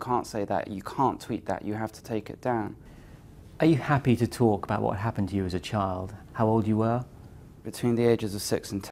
Can't say that, you can't tweet that, you have to take it down. Are you happy to talk about what happened to you as a child? How old you were? Between the ages of 6 and 10.